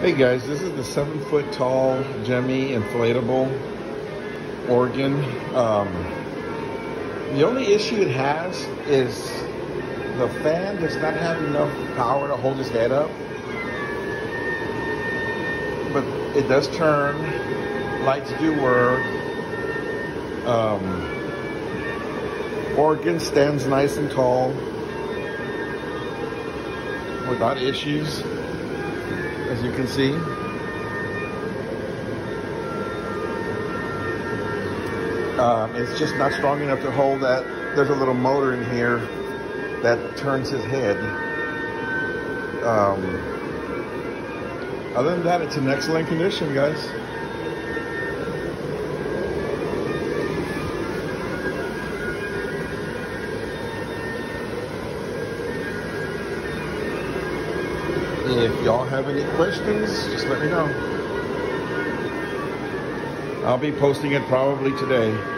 Hey guys, this is the seven foot tall Gemmy inflatable organ. Um, the only issue it has is the fan does not have enough power to hold his head up. But it does turn, lights do work. Um, organ stands nice and tall without issues as you can see. Um, it's just not strong enough to hold that. There's a little motor in here that turns his head. Um, other than that, it's in excellent condition, guys. If y'all have any questions, just let me know. I'll be posting it probably today.